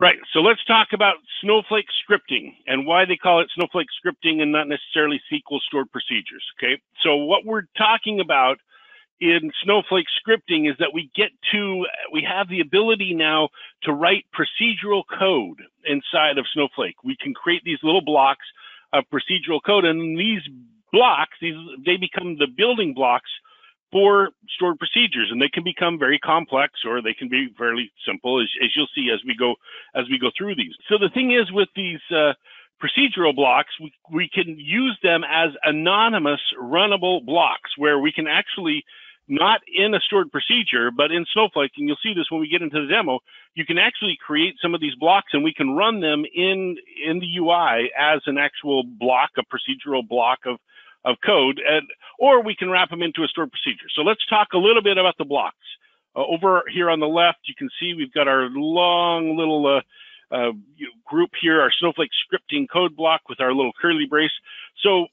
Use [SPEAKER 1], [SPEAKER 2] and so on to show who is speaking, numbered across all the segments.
[SPEAKER 1] Right. So let's talk about Snowflake scripting and why they call it Snowflake scripting and not necessarily SQL stored procedures. Okay. So what we're talking about in Snowflake scripting is that we get to, we have the ability now to write procedural code inside of Snowflake. We can create these little blocks of procedural code and these blocks, these, they become the building blocks for stored procedures and they can become very complex or they can be fairly simple as, as you'll see as we go as we go through these. So the thing is with these uh, procedural blocks we, we can use them as anonymous runnable blocks where we can actually not in a stored procedure but in snowflake and you'll see this when we get into the demo you can actually create some of these blocks and we can run them in in the ui as an actual block a procedural block of of code, and, or we can wrap them into a stored procedure. So let's talk a little bit about the blocks. Uh, over here on the left, you can see we've got our long little uh, uh, group here, our Snowflake scripting code block with our little curly brace. So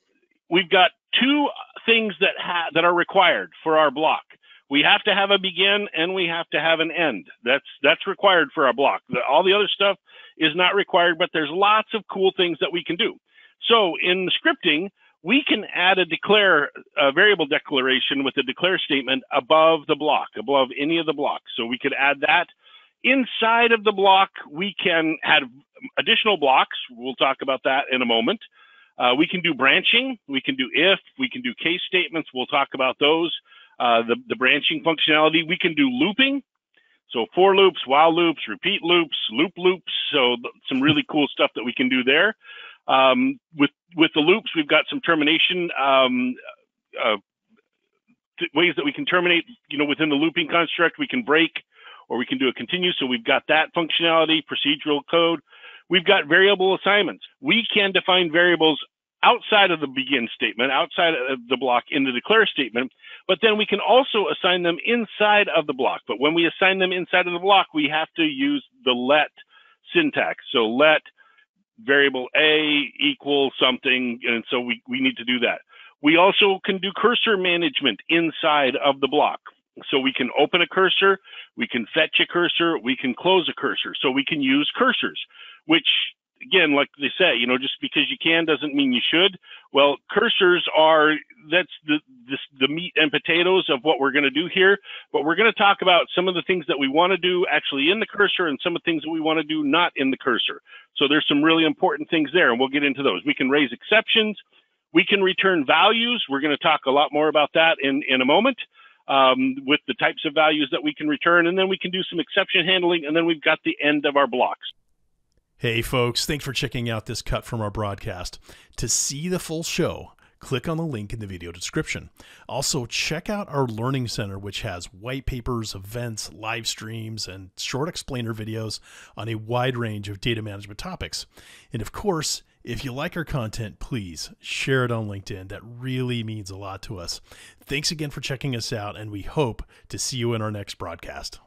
[SPEAKER 1] we've got two things that that are required for our block. We have to have a begin and we have to have an end. That's that's required for our block. The, all the other stuff is not required, but there's lots of cool things that we can do. So in scripting, we can add a declare a variable declaration with a declare statement above the block, above any of the blocks. So we could add that. Inside of the block, we can add additional blocks. We'll talk about that in a moment. Uh, we can do branching. We can do if. We can do case statements. We'll talk about those. Uh, the, the branching functionality. We can do looping. So for loops, while loops, repeat loops, loop loops. So some really cool stuff that we can do there. Um, with with the loops, we've got some termination um, uh, ways that we can terminate. You know, within the looping construct, we can break or we can do a continue. So we've got that functionality, procedural code. We've got variable assignments. We can define variables outside of the begin statement, outside of the block in the declare statement, but then we can also assign them inside of the block. But when we assign them inside of the block, we have to use the let syntax. So let variable A equal something. And so we, we need to do that. We also can do cursor management inside of the block. So we can open a cursor, we can fetch a cursor, we can close a cursor. So we can use cursors, which again, like they say, you know, just because you can doesn't mean you should. Well, cursors are that's the this, the meat and potatoes of what we're going to do here. But we're going to talk about some of the things that we want to do actually in the cursor and some of the things that we want to do not in the cursor. So there's some really important things there, and we'll get into those. We can raise exceptions. We can return values. We're going to talk a lot more about that in in a moment. Um, with the types of values that we can return, and then we can do some exception handling, and then we've got the end of our blocks.
[SPEAKER 2] Hey, folks, thanks for checking out this cut from our broadcast. To see the full show, click on the link in the video description. Also, check out our Learning Center, which has white papers, events, live streams, and short explainer videos on a wide range of data management topics. And of course, if you like our content, please share it on LinkedIn. That really means a lot to us. Thanks again for checking us out, and we hope to see you in our next broadcast.